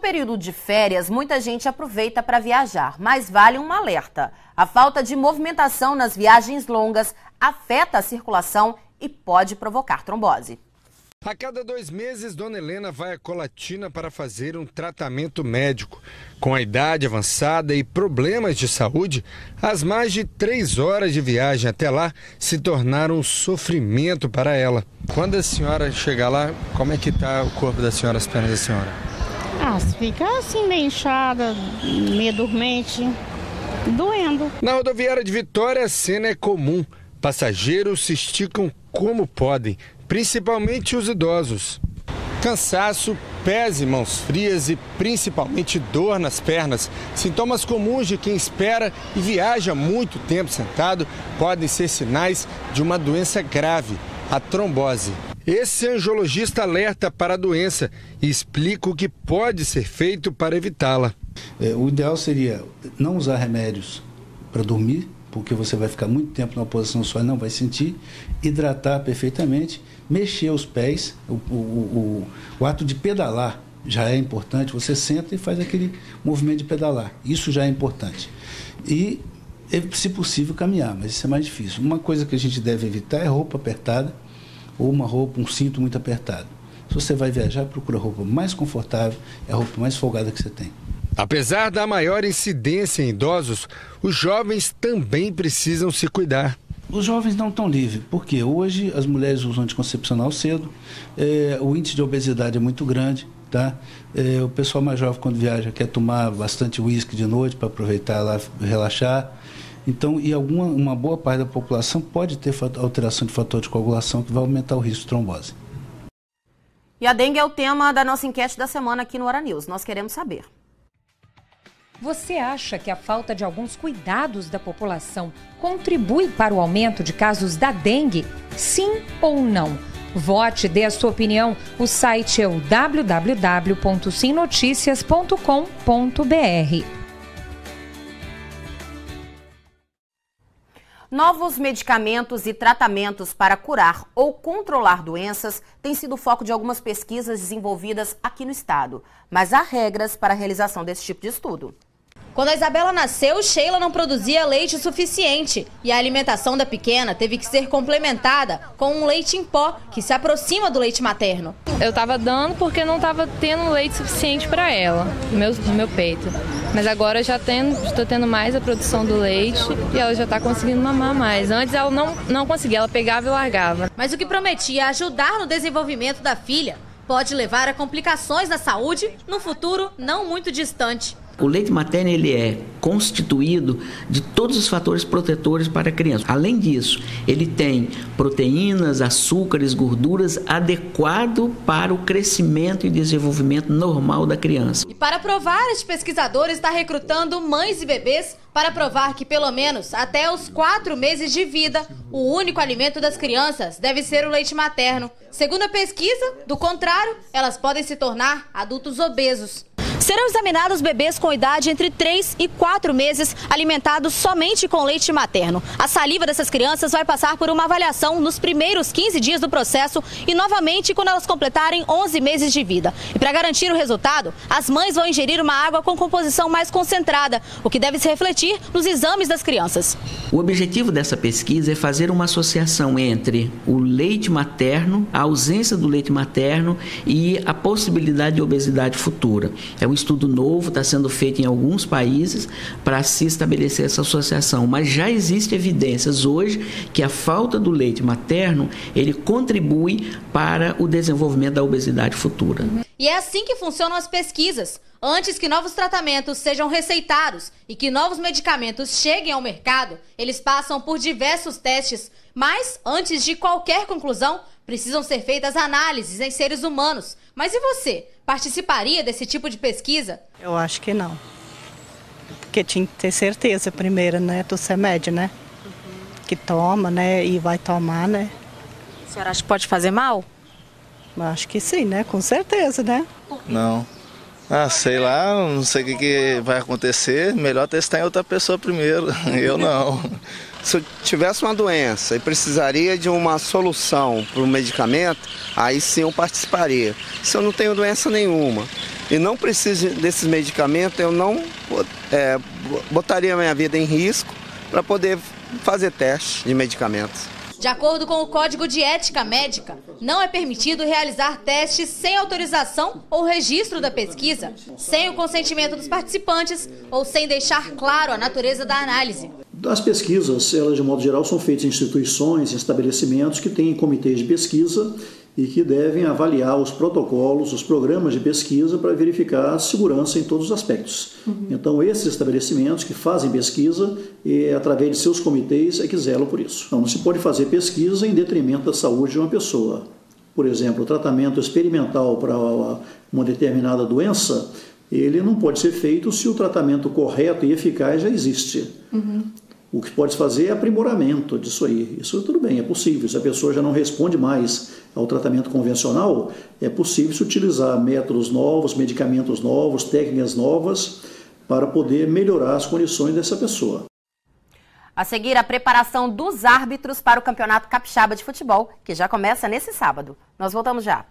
período de férias, muita gente aproveita para viajar, mas vale um alerta. A falta de movimentação nas viagens longas afeta a circulação e pode provocar trombose. A cada dois meses, Dona Helena vai a Colatina para fazer um tratamento médico. Com a idade avançada e problemas de saúde, as mais de três horas de viagem até lá se tornaram um sofrimento para ela. Quando a senhora chegar lá, como é que está o corpo da senhora, as pernas da senhora? Ah, fica assim meio inchada, meio dormente, doendo. Na rodoviária de Vitória, a cena é comum. Passageiros se esticam como podem, principalmente os idosos. Cansaço, pés e mãos frias e principalmente dor nas pernas, sintomas comuns de quem espera e viaja muito tempo sentado, podem ser sinais de uma doença grave, a trombose. Esse angiologista alerta para a doença e explica o que pode ser feito para evitá-la. É, o ideal seria não usar remédios para dormir, porque você vai ficar muito tempo numa posição só e não vai sentir, hidratar perfeitamente mexer os pés, o, o, o, o ato de pedalar já é importante. Você senta e faz aquele movimento de pedalar. Isso já é importante. E, se possível, caminhar, mas isso é mais difícil. Uma coisa que a gente deve evitar é roupa apertada ou uma roupa, um cinto muito apertado. Se você vai viajar, procura a roupa mais confortável, é a roupa mais folgada que você tem. Apesar da maior incidência em idosos, os jovens também precisam se cuidar. Os jovens não estão livres, porque hoje as mulheres usam anticoncepcional cedo, é, o índice de obesidade é muito grande, tá? É, o pessoal mais jovem, quando viaja, quer tomar bastante uísque de noite para aproveitar lá, relaxar. Então, e alguma, uma boa parte da população pode ter alteração de fator de coagulação que vai aumentar o risco de trombose. E a dengue é o tema da nossa enquete da semana aqui no Hora News. Nós queremos saber. Você acha que a falta de alguns cuidados da população contribui para o aumento de casos da dengue? Sim ou não? Vote, dê a sua opinião. O site é o www.simnoticias.com.br. Novos medicamentos e tratamentos para curar ou controlar doenças têm sido foco de algumas pesquisas desenvolvidas aqui no estado, mas há regras para a realização desse tipo de estudo. Quando a Isabela nasceu, Sheila não produzia leite suficiente e a alimentação da pequena teve que ser complementada com um leite em pó, que se aproxima do leite materno. Eu estava dando porque não estava tendo leite suficiente para ela, no meu, no meu peito. Mas agora já estou tendo mais a produção do leite e ela já está conseguindo mamar mais. Antes ela não, não conseguia, ela pegava e largava. Mas o que prometia ajudar no desenvolvimento da filha pode levar a complicações na saúde no futuro não muito distante. O leite materno ele é constituído de todos os fatores protetores para a criança. Além disso, ele tem proteínas, açúcares, gorduras adequado para o crescimento e desenvolvimento normal da criança. E para provar, este pesquisador está recrutando mães e bebês para provar que pelo menos até os quatro meses de vida, o único alimento das crianças deve ser o leite materno. Segundo a pesquisa, do contrário, elas podem se tornar adultos obesos. Serão examinados bebês com idade entre 3 e 4 meses, alimentados somente com leite materno. A saliva dessas crianças vai passar por uma avaliação nos primeiros 15 dias do processo e novamente quando elas completarem 11 meses de vida. E para garantir o resultado, as mães vão ingerir uma água com composição mais concentrada, o que deve se refletir nos exames das crianças. O objetivo dessa pesquisa é fazer uma associação entre o leite materno, a ausência do leite materno e a possibilidade de obesidade futura. É um estudo novo, está sendo feito em alguns países para se estabelecer essa associação, mas já existe evidências hoje que a falta do leite materno ele contribui para o desenvolvimento da obesidade futura. E é assim que funcionam as pesquisas. Antes que novos tratamentos sejam receitados e que novos medicamentos cheguem ao mercado, eles passam por diversos testes. Mas, antes de qualquer conclusão, precisam ser feitas análises em seres humanos. Mas e você? Participaria desse tipo de pesquisa? Eu acho que não. Porque tinha que ter certeza primeiro, né, do remédio, né? Uhum. Que toma, né, e vai tomar, né? A senhora acha que pode fazer mal? Acho que sim, né? Com certeza, né? Não. Ah, sei lá, não sei o que, que vai acontecer. Melhor testar em outra pessoa primeiro. Eu não. Se eu tivesse uma doença e precisaria de uma solução para o medicamento, aí sim eu participaria. Se eu não tenho doença nenhuma e não preciso desses medicamentos, eu não é, botaria minha vida em risco para poder fazer teste de medicamentos. De acordo com o Código de Ética Médica, não é permitido realizar testes sem autorização ou registro da pesquisa, sem o consentimento dos participantes ou sem deixar claro a natureza da análise. As pesquisas, elas de modo geral, são feitas em instituições, em estabelecimentos que têm comitês de pesquisa e que devem avaliar os protocolos, os programas de pesquisa para verificar a segurança em todos os aspectos. Uhum. Então, esses estabelecimentos que fazem pesquisa, e, através de seus comitês, é que zelam por isso. Então, não se pode fazer pesquisa em detrimento da saúde de uma pessoa. Por exemplo, o tratamento experimental para uma determinada doença, ele não pode ser feito se o tratamento correto e eficaz já existe. Uhum. O que pode fazer é aprimoramento disso aí. Isso tudo bem, é possível. Se a pessoa já não responde mais ao tratamento convencional, é possível se utilizar métodos novos, medicamentos novos, técnicas novas para poder melhorar as condições dessa pessoa. A seguir, a preparação dos árbitros para o Campeonato Capixaba de Futebol, que já começa nesse sábado. Nós voltamos já.